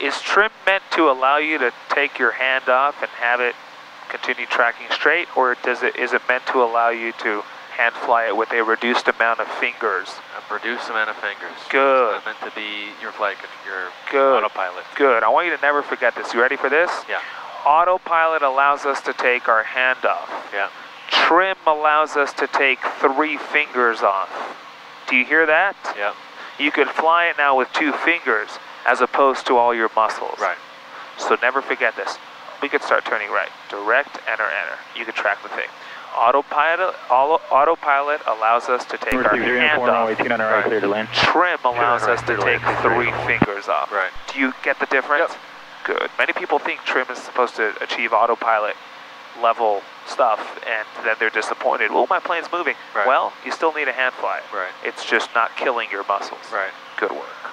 Is trim meant to allow you to take your hand off and have it continue tracking straight, or does it is it meant to allow you to hand fly it with a reduced amount of fingers? A reduced amount of fingers. Good. It's meant to be your flight, your Good. autopilot. Good. I want you to never forget this. You ready for this? Yeah. Autopilot allows us to take our hand off. Yeah. Trim allows us to take three fingers off. Do you hear that? Yeah. You could fly it now with two fingers as opposed to all your muscles. Right. So never forget this. We could start turning right. Direct, enter, enter. You can track the thing. Autopilot, auto, autopilot allows us to take our hand off. Right. clear. Trim allows us to take three fingers off. Right. Do you get the difference? Yep. Good. Many people think trim is supposed to achieve autopilot level stuff, and then they're disappointed. Well, my plane's moving. Right. Well, you still need a hand fly. Right. It's just not killing your muscles. Right. Good work.